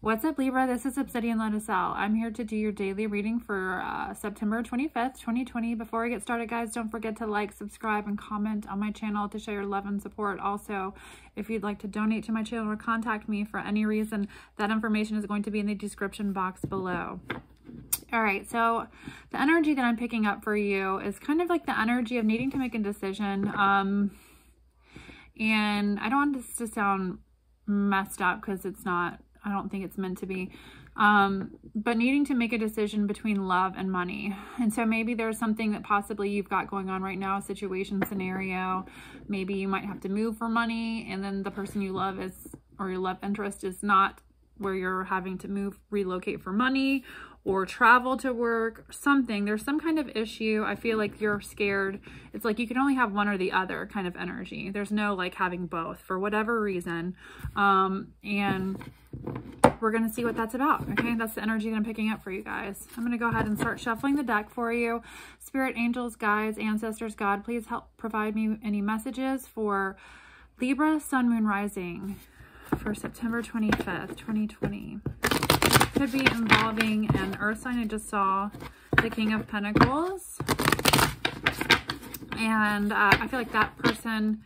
What's up, Libra? This is Obsidian Lotus I'm here to do your daily reading for uh, September 25th, 2020. Before I get started, guys, don't forget to like, subscribe, and comment on my channel to show your love and support. Also, if you'd like to donate to my channel or contact me for any reason, that information is going to be in the description box below. All right, so the energy that I'm picking up for you is kind of like the energy of needing to make a decision. Um, and I don't want this to sound messed up because it's not I don't think it's meant to be. Um, but needing to make a decision between love and money. And so maybe there's something that possibly you've got going on right now, a situation scenario. Maybe you might have to move for money and then the person you love is, or your love interest is not where you're having to move, relocate for money or travel to work, something. There's some kind of issue. I feel like you're scared. It's like you can only have one or the other kind of energy. There's no like having both for whatever reason. Um, and we're going to see what that's about. Okay, that's the energy that I'm picking up for you guys. I'm going to go ahead and start shuffling the deck for you. Spirit, angels, guides, ancestors, God, please help provide me any messages for Libra, Sun, Moon, Rising for September 25th, 2020 could be involving an earth sign. I just saw the King of Pentacles. And uh, I feel like that person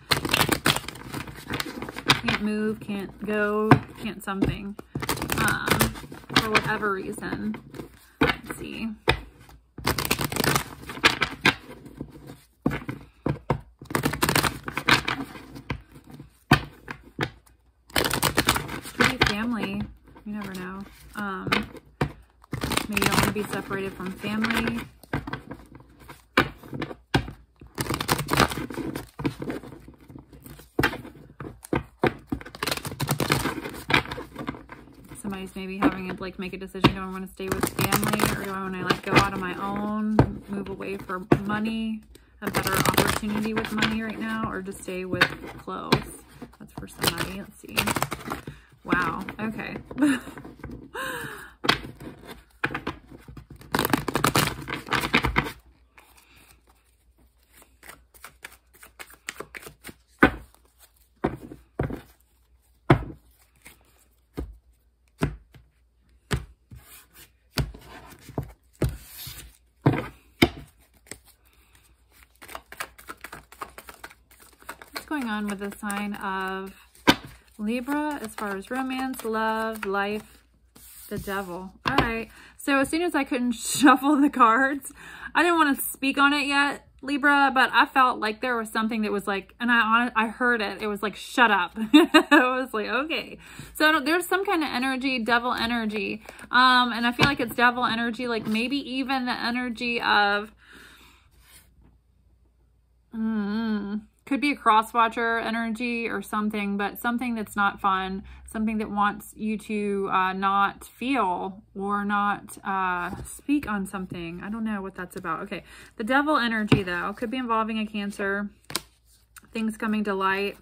can't move, can't go, can't something. Um, for whatever reason. Let's see. Could family. You never know. Um, maybe you don't want to be separated from family. Maybe having to like make a decision. Do I want to stay with family or do I want to like go out on my own, move away for money, a better opportunity with money right now, or just stay with clothes? That's for somebody. Let's see. Wow. Okay. What's going on with the sign of Libra, as far as romance, love, life, the devil. All right. So as soon as I couldn't shuffle the cards, I didn't want to speak on it yet, Libra, but I felt like there was something that was like, and I I heard it. It was like, shut up. I was like, okay. So there's some kind of energy, devil energy. Um, and I feel like it's devil energy, like maybe even the energy of, mm, could be a cross-watcher energy or something, but something that's not fun, something that wants you to uh, not feel or not uh, speak on something. I don't know what that's about. Okay, the devil energy, though, could be involving a cancer, things coming to light.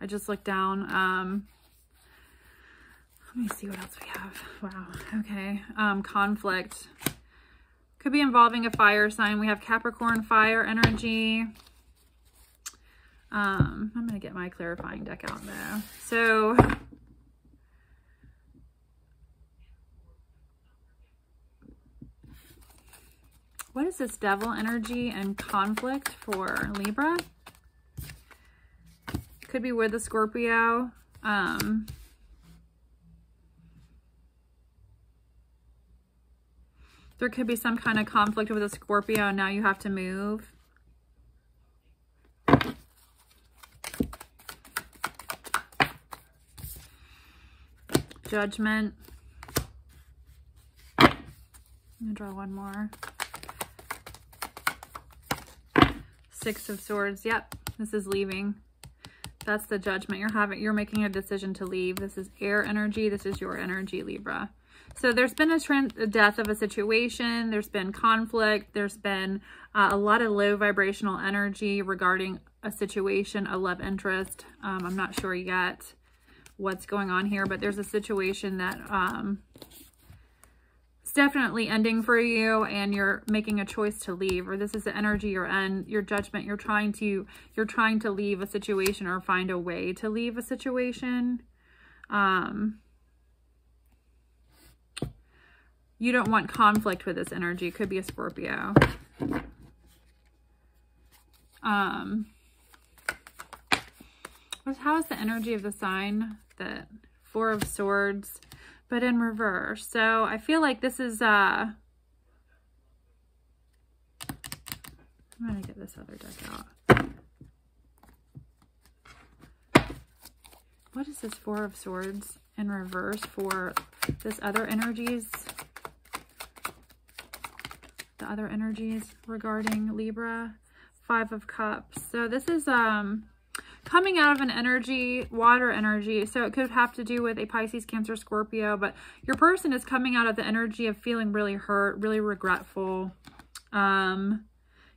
I just looked down. Um, let me see what else we have. Wow, okay. Um, conflict. Could be involving a fire sign. We have Capricorn fire energy. Um, I'm going to get my clarifying deck out though. So, what is this devil energy and conflict for Libra? Could be with a Scorpio. Um, there could be some kind of conflict with a Scorpio. Now you have to move. Judgment. I'm going to draw one more. Six of Swords. Yep, this is leaving. That's the judgment you're having. You're making a decision to leave. This is air energy. This is your energy, Libra. So there's been a, trend, a death of a situation. There's been conflict. There's been uh, a lot of low vibrational energy regarding a situation, a love interest. Um, I'm not sure yet what's going on here, but there's a situation that um, it's definitely ending for you and you're making a choice to leave or this is the energy you're in, your judgment. You're trying to, you're trying to leave a situation or find a way to leave a situation. Um, you don't want conflict with this energy. It could be a Scorpio. Um, how is the energy of the sign? The Four of Swords, but in reverse. So I feel like this is, uh, I'm going to get this other deck out. What is this Four of Swords in reverse for this other energies? The other energies regarding Libra. Five of Cups. So this is um coming out of an energy, water energy. So it could have to do with a Pisces, Cancer, Scorpio. But your person is coming out of the energy of feeling really hurt, really regretful. Um,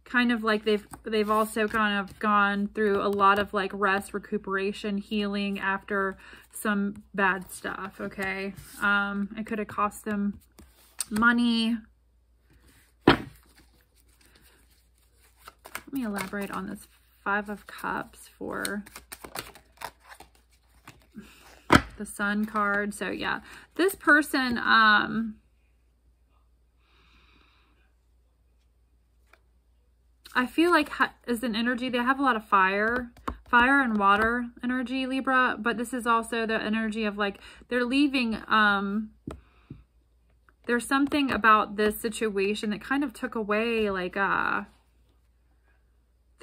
kind of like they've they've also kind of gone through a lot of like rest recuperation healing after some bad stuff okay um it could have cost them money let me elaborate on this five of cups for the sun card. So yeah this person um I feel like is an energy, they have a lot of fire, fire and water energy, Libra, but this is also the energy of like, they're leaving, um, there's something about this situation that kind of took away like, uh,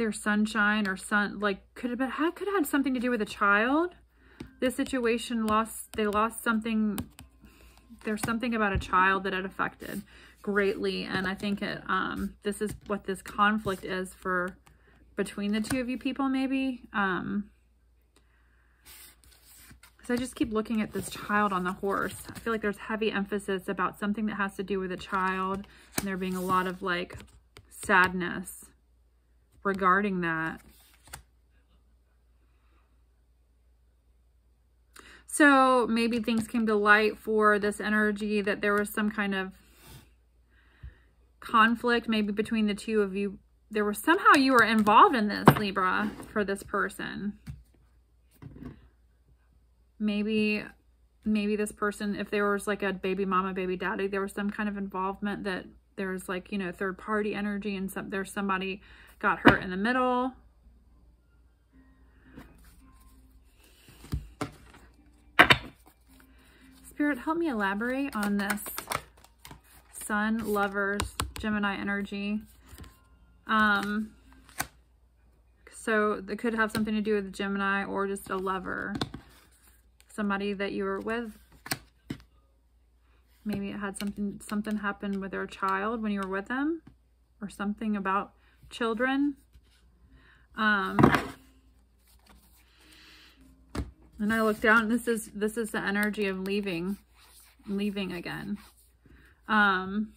their sunshine or sun, like could have been, could have had something to do with a child. This situation lost, they lost something, there's something about a child that it affected greatly. And I think it, um, this is what this conflict is for between the two of you people, maybe. Um, so I just keep looking at this child on the horse. I feel like there's heavy emphasis about something that has to do with a child and there being a lot of like sadness regarding that. So maybe things came to light for this energy that there was some kind of conflict maybe between the two of you. There was somehow you were involved in this, Libra, for this person. Maybe, maybe this person, if there was like a baby mama, baby daddy, there was some kind of involvement that there's like, you know, third party energy and some, there's somebody got hurt in the middle. Spirit, help me elaborate on this sun, lovers, Gemini energy. Um, so it could have something to do with Gemini or just a lover. Somebody that you were with. Maybe it had something something happened with their child when you were with them. Or something about children. Um, and I look down, this is this is the energy of leaving. Leaving again. Um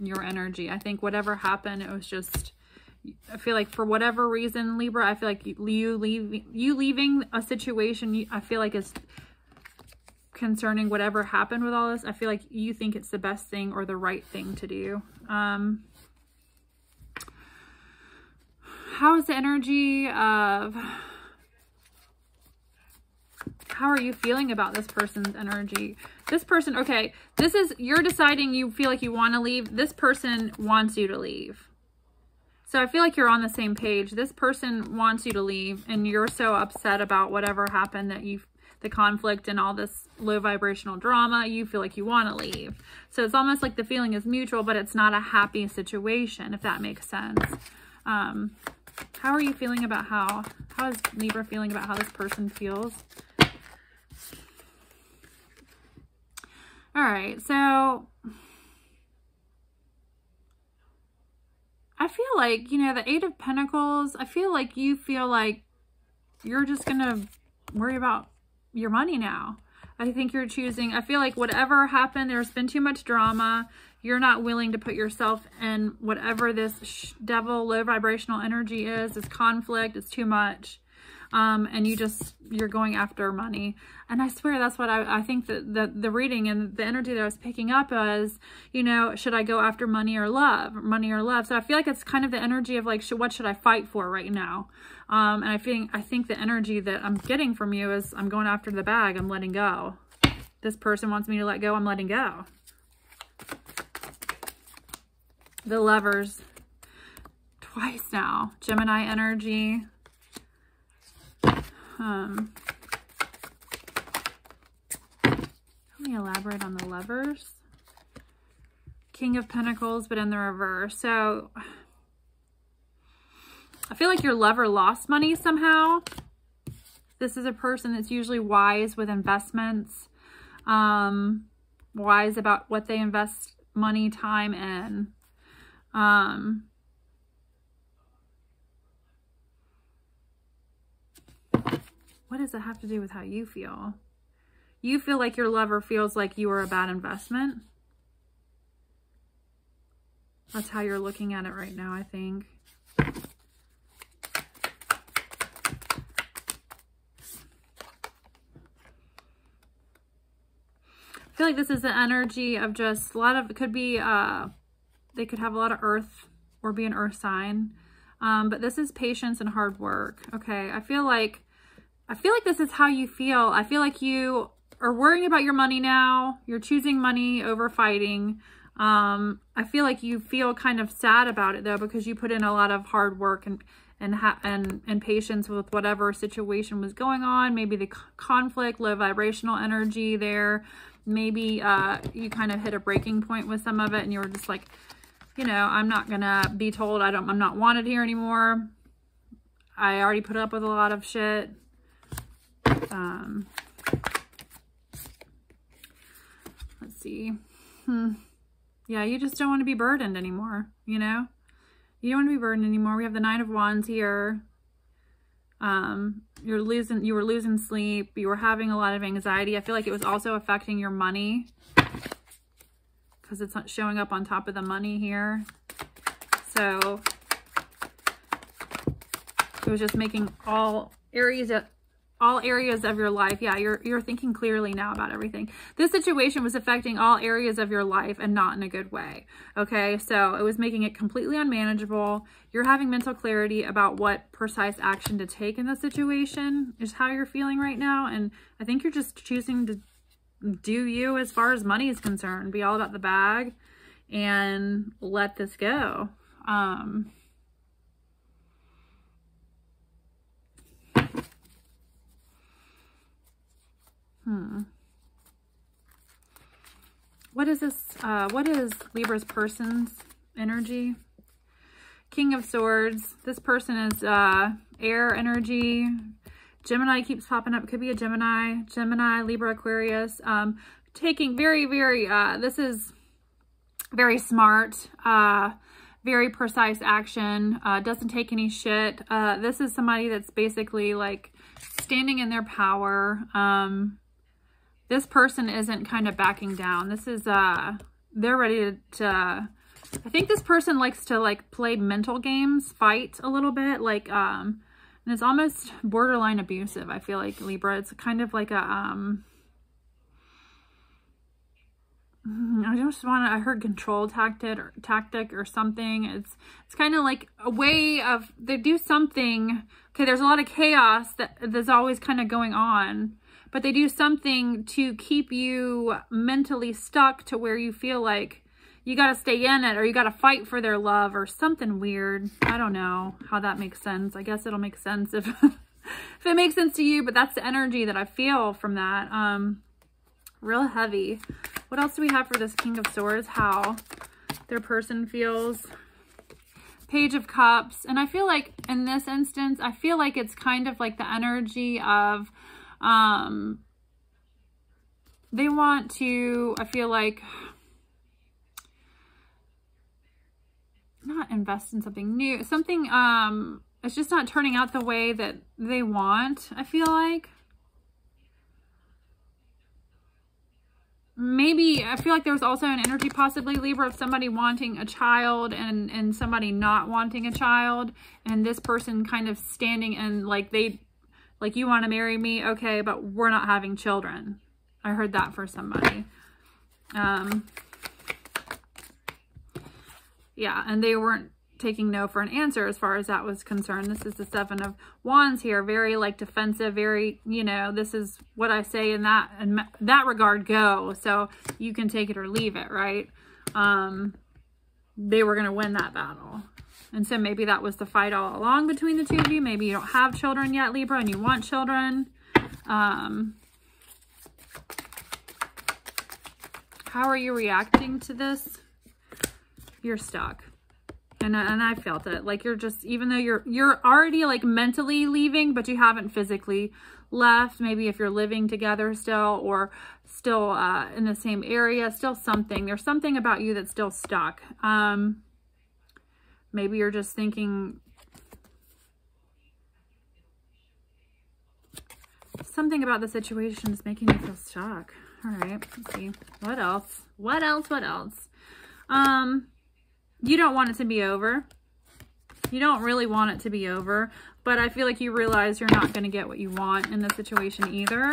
your energy. I think whatever happened, it was just, I feel like for whatever reason, Libra, I feel like you leave, you leaving a situation, I feel like is concerning whatever happened with all this. I feel like you think it's the best thing or the right thing to do. Um, how is the energy of how are you feeling about this person's energy? This person, okay, this is, you're deciding you feel like you want to leave. This person wants you to leave. So I feel like you're on the same page. This person wants you to leave and you're so upset about whatever happened that you, the conflict and all this low vibrational drama, you feel like you want to leave. So it's almost like the feeling is mutual, but it's not a happy situation, if that makes sense. Um, how are you feeling about how, how is Libra feeling about how this person feels? All right, so I feel like, you know, the Eight of Pentacles, I feel like you feel like you're just going to worry about your money now. I think you're choosing, I feel like whatever happened, there's been too much drama. You're not willing to put yourself in whatever this devil low vibrational energy is, this conflict, it's too much um, and you just, you're going after money. And I swear that's what I, I think that the, the reading and the energy that I was picking up was, you know, should I go after money or love? Money or love? So I feel like it's kind of the energy of like, what should I fight for right now? Um, and I think, I think the energy that I'm getting from you is I'm going after the bag. I'm letting go. This person wants me to let go. I'm letting go. the lovers twice now. Gemini energy. Um, let me elaborate on the lovers. King of Pentacles, but in the reverse. So I feel like your lover lost money somehow. This is a person that's usually wise with investments, um, wise about what they invest money, time in. Um, what does it have to do with how you feel? You feel like your lover feels like you are a bad investment. That's how you're looking at it right now, I think. I feel like this is the energy of just a lot of, it could be, uh, they could have a lot of earth or be an earth sign. Um, but this is patience and hard work. Okay. I feel like, I feel like this is how you feel. I feel like you are worrying about your money now. You're choosing money over fighting. Um, I feel like you feel kind of sad about it though, because you put in a lot of hard work and, and, and, and patience with whatever situation was going on. Maybe the conflict, low vibrational energy there maybe uh, you kind of hit a breaking point with some of it and you were just like, you know, I'm not to be told I don't, I'm not wanted here anymore. I already put up with a lot of shit. Um, let's see. Hmm. Yeah, you just don't want to be burdened anymore, you know? You don't want to be burdened anymore. We have the Nine of Wands here. Um, you're losing, you were losing sleep. You were having a lot of anxiety. I feel like it was also affecting your money because it's not showing up on top of the money here. So it was just making all areas all areas of your life. Yeah, you're you're thinking clearly now about everything. This situation was affecting all areas of your life and not in a good way. Okay, so it was making it completely unmanageable. You're having mental clarity about what precise action to take in the situation is how you're feeling right now. And I think you're just choosing to do you as far as money is concerned. Be all about the bag and let this go. Um, Hmm. What is this? Uh, what is Libra's person's energy? King of Swords. This person is uh, air energy. Gemini keeps popping up. Could be a Gemini. Gemini, Libra, Aquarius. Um, taking very, very, uh, this is very smart. Uh, very precise action. Uh, doesn't take any shit. Uh, this is somebody that's basically like standing in their power. Um, this person isn't kind of backing down. This is, uh, they're ready to, to I think this person likes to like play mental games, fight a little bit, like, um, and it's almost borderline abusive. I feel like Libra, it's kind of like a, um, I just want to, I heard control tactic or tactic or something. It's, it's kind of like a way of, they do something. Okay. There's a lot of chaos that that's always kind of going on but they do something to keep you mentally stuck to where you feel like you got to stay in it or you got to fight for their love or something weird. I don't know how that makes sense. I guess it'll make sense if, if it makes sense to you, but that's the energy that I feel from that. Um, real heavy. What else do we have for this King of Swords? How their person feels. Page of Cups. And I feel like in this instance, I feel like it's kind of like the energy of um, they want to, I feel like, not invest in something new, something, um, it's just not turning out the way that they want, I feel like. maybe I feel like there was also an energy possibly Libra of somebody wanting a child and and somebody not wanting a child and this person kind of standing and like they like, you want to marry me? Okay, but we're not having children. I heard that for somebody. Um, yeah, and they weren't taking no for an answer as far as that was concerned. This is the Seven of Wands here. Very, like, defensive. Very, you know, this is what I say in that, in that regard, go. So you can take it or leave it, right? Um, they were going to win that battle. And so maybe that was the fight all along between the two of you. Maybe you don't have children yet, Libra, and you want children. Um, how are you reacting to this? You're stuck. And, and I felt it. Like you're just, even though you're, you're already like mentally leaving, but you haven't physically left. Maybe if you're living together still or still uh, in the same area, still something. There's something about you that's still stuck. Um, maybe you're just thinking something about the situation is making you feel stuck. All right, let's see. What else? What else? What else? Um, you don't want it to be over. You don't really want it to be over, but I feel like you realize you're not going to get what you want in the situation either.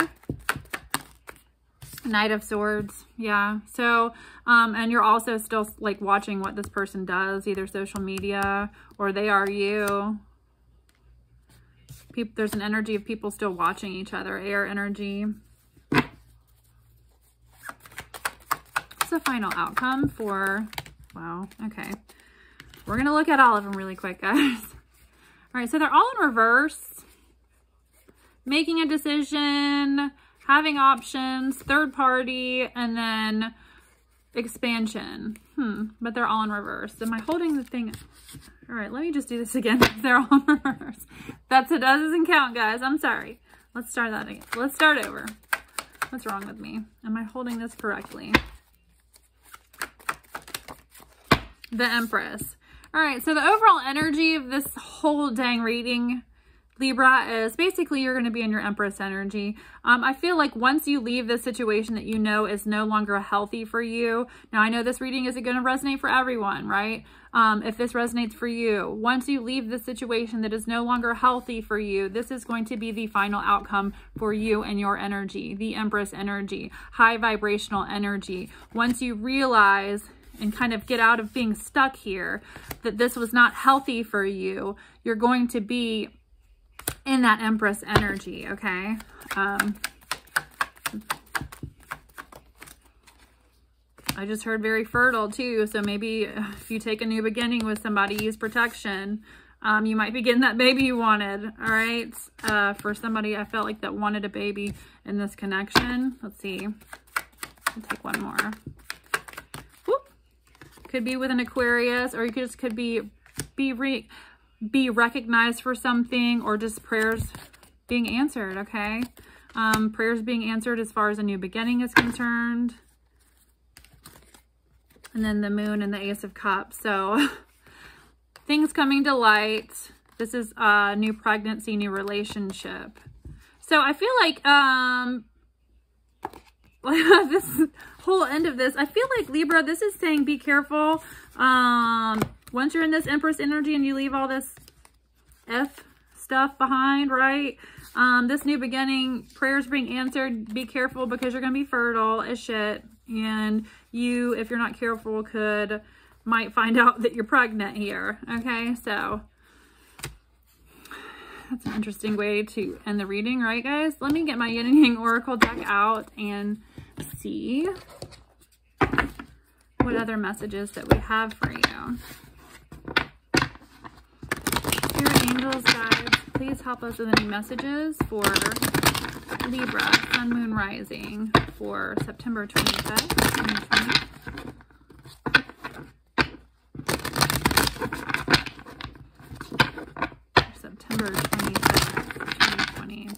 Knight of Swords. Yeah. So, um, and you're also still like watching what this person does, either social media or they are you. People, there's an energy of people still watching each other, air energy. What's the final outcome for, wow, okay. We're going to look at all of them really quick, guys. All right, so they're all in reverse. Making a decision, having options, third party, and then expansion. Hmm, but they're all in reverse. Am I holding the thing? All right, let me just do this again. they're all in reverse. That's it. That doesn't count, guys. I'm sorry. Let's start that again. Let's start over. What's wrong with me? Am I holding this correctly? The Empress. All right, so the overall energy of this whole dang reading Libra is basically you're going to be in your Empress energy. Um, I feel like once you leave this situation that you know is no longer healthy for you. Now, I know this reading isn't going to resonate for everyone, right? Um, if this resonates for you, once you leave the situation that is no longer healthy for you, this is going to be the final outcome for you and your energy, the Empress energy, high vibrational energy. Once you realize and kind of get out of being stuck here, that this was not healthy for you, you're going to be in that Empress energy, okay? Um, I just heard very fertile too, so maybe if you take a new beginning with somebody, use protection. Um, you might be getting that baby you wanted, all right? Uh, for somebody I felt like that wanted a baby in this connection. Let's see. I'll take one more. Could be with an Aquarius, or you could just could be be re be recognized for something or just prayers being answered, okay? Um, prayers being answered as far as a new beginning is concerned. And then the moon and the ace of cups. So things coming to light. This is a new pregnancy, new relationship. So I feel like um, this whole end of this, I feel like Libra, this is saying be careful. Um, once you're in this Empress energy and you leave all this F stuff behind, right? Um, this new beginning, prayers being answered. Be careful because you're going to be fertile as shit. And you, if you're not careful, could, might find out that you're pregnant here. Okay, so that's an interesting way to end the reading, right, guys? Let me get my Yin and Yang Oracle deck out and see what other messages that we have for you angels, guides, please help us with any messages for Libra, Sun, Moon, Rising for September 25th, 2020. September 25th, 2020.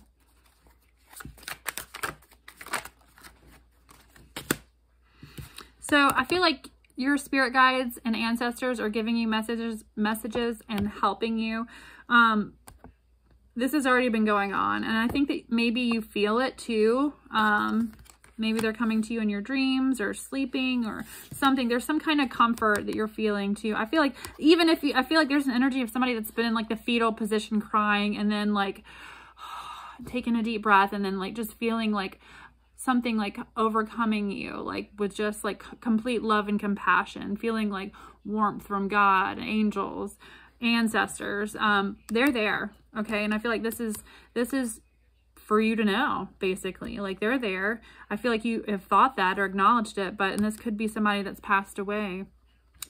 So I feel like your spirit guides and ancestors are giving you messages messages and helping you um, this has already been going on. And I think that maybe you feel it too. Um, maybe they're coming to you in your dreams or sleeping or something. There's some kind of comfort that you're feeling too. I feel like even if you, I feel like there's an energy of somebody that's been in like the fetal position crying and then like taking a deep breath and then like just feeling like something like overcoming you, like with just like complete love and compassion, feeling like warmth from God, angels, ancestors, um, they're there. Okay. And I feel like this is, this is for you to know, basically. Like they're there. I feel like you have thought that or acknowledged it, but, and this could be somebody that's passed away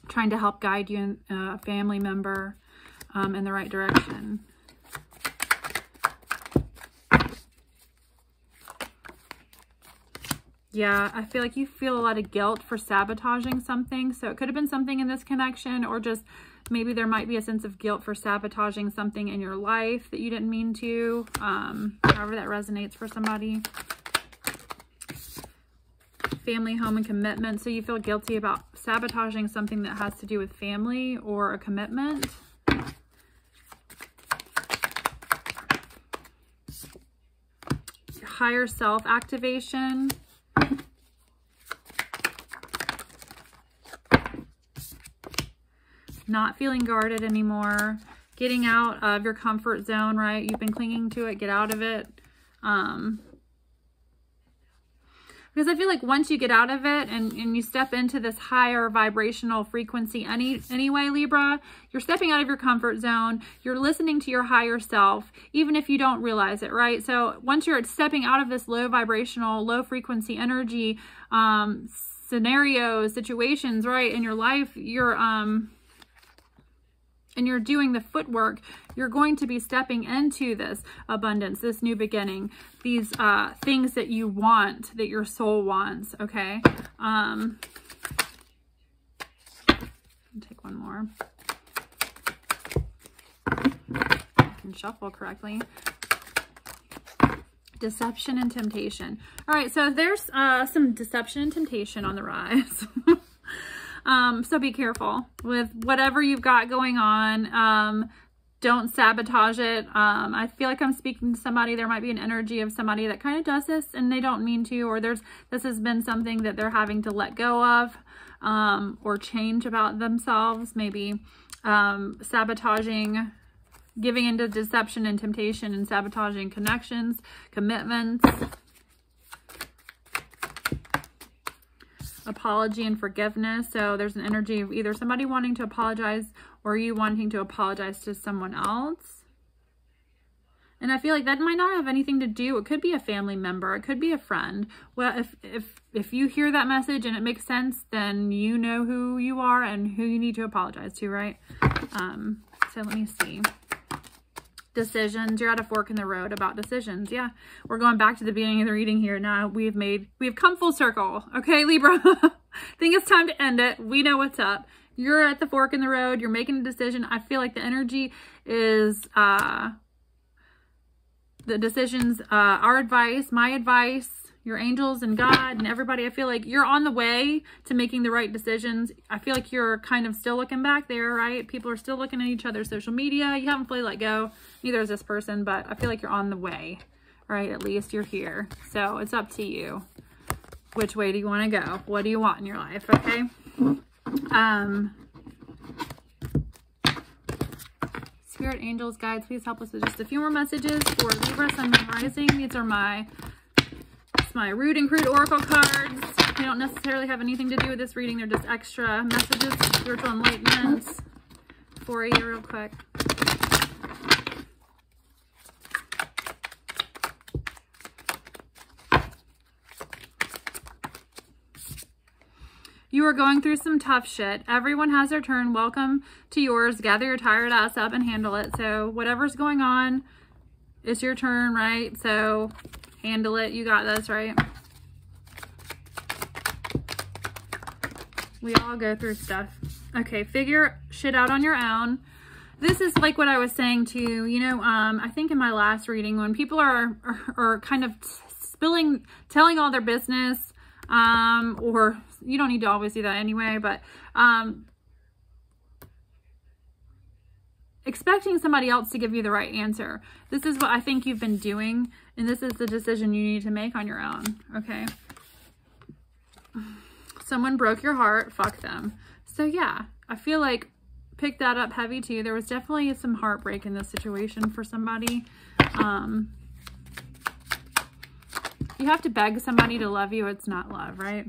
trying to help guide you and uh, a family member um, in the right direction. Yeah, I feel like you feel a lot of guilt for sabotaging something. So it could have been something in this connection or just maybe there might be a sense of guilt for sabotaging something in your life that you didn't mean to. Um, however that resonates for somebody. Family, home, and commitment. So you feel guilty about sabotaging something that has to do with family or a commitment. Higher self activation. Not feeling guarded anymore, getting out of your comfort zone, right? You've been clinging to it, get out of it. Um, because I feel like once you get out of it and, and you step into this higher vibrational frequency any anyway, Libra, you're stepping out of your comfort zone. You're listening to your higher self, even if you don't realize it, right? So once you're stepping out of this low vibrational, low frequency energy um, scenarios, situations, right, in your life, you're... um and you're doing the footwork, you're going to be stepping into this abundance, this new beginning, these uh, things that you want, that your soul wants, okay? Um, take one more. I can shuffle correctly. Deception and temptation. All right, so there's uh, some deception and temptation on the rise. Um, so be careful with whatever you've got going on. Um, don't sabotage it. Um, I feel like I'm speaking to somebody. There might be an energy of somebody that kind of does this and they don't mean to, or there's this has been something that they're having to let go of um, or change about themselves. Maybe um, sabotaging, giving into deception and temptation and sabotaging connections, commitments. Apology and forgiveness. So there's an energy of either somebody wanting to apologize or you wanting to apologize to someone else. And I feel like that might not have anything to do. It could be a family member. It could be a friend. Well, if, if, if you hear that message and it makes sense, then you know who you are and who you need to apologize to, right? Um, so let me see decisions. You're at a fork in the road about decisions. Yeah, we're going back to the beginning of the reading here. Now we've made, we've come full circle. Okay, Libra, I think it's time to end it. We know what's up. You're at the fork in the road. You're making a decision. I feel like the energy is, uh, the decisions, uh, our advice, my advice, your angels and God and everybody. I feel like you're on the way to making the right decisions. I feel like you're kind of still looking back there, right? People are still looking at each other's social media. You haven't fully let go. Neither is this person, but I feel like you're on the way, right? At least you're here. So it's up to you. Which way do you want to go? What do you want in your life? Okay. Um, Spirit angels, guides, please help us with just a few more messages for Libra, Sun, Moon, Rising. These are my my Rude and Crude Oracle cards. They don't necessarily have anything to do with this reading. They're just extra messages, spiritual enlightenment for you real quick. You are going through some tough shit. Everyone has their turn. Welcome to yours. Gather your tired ass up and handle it. So whatever's going on, it's your turn, right? So handle it. You got this, right? We all go through stuff. Okay, figure shit out on your own. This is like what I was saying to you, you know, um, I think in my last reading, when people are, are, are kind of spilling, telling all their business, um, or you don't need to always do that anyway, but um, expecting somebody else to give you the right answer. This is what I think you've been doing, and this is the decision you need to make on your own, okay? Someone broke your heart, fuck them. So yeah, I feel like pick that up heavy too. There was definitely some heartbreak in this situation for somebody. Um, you have to beg somebody to love you. It's not love, right?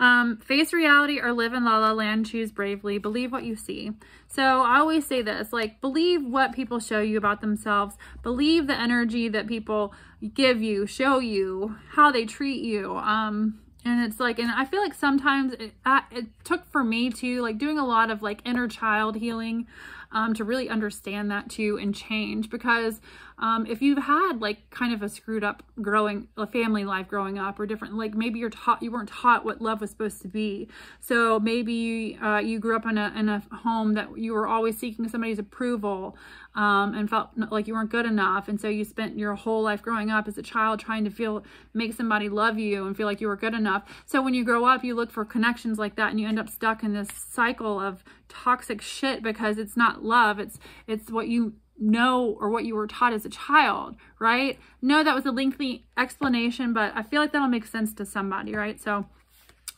Um, face reality or live in la la land, choose bravely, believe what you see. So I always say this, like believe what people show you about themselves, believe the energy that people give you, show you, how they treat you. Um, and it's like and i feel like sometimes it, it took for me to like doing a lot of like inner child healing um, to really understand that too and change because um, if you've had like kind of a screwed up growing a family life growing up or different like maybe you're taught you weren't taught what love was supposed to be. So maybe uh, you grew up in a, in a home that you were always seeking somebody's approval um, and felt like you weren't good enough. And so you spent your whole life growing up as a child trying to feel make somebody love you and feel like you were good enough. So when you grow up you look for connections like that and you end up stuck in this cycle of toxic shit because it's not love. It's it's what you know or what you were taught as a child, right? No, that was a lengthy explanation, but I feel like that'll make sense to somebody, right? So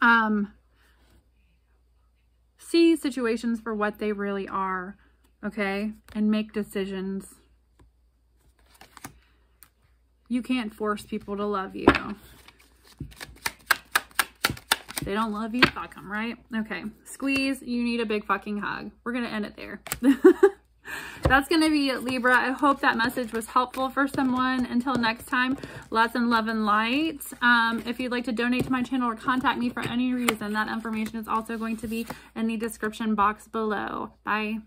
um see situations for what they really are, okay? And make decisions. You can't force people to love you they don't love you, fuck them, right? Okay, squeeze, you need a big fucking hug. We're to end it there. That's going to be Libra. I hope that message was helpful for someone. Until next time, lots and love and light. Um, if you'd like to donate to my channel or contact me for any reason, that information is also going to be in the description box below. Bye.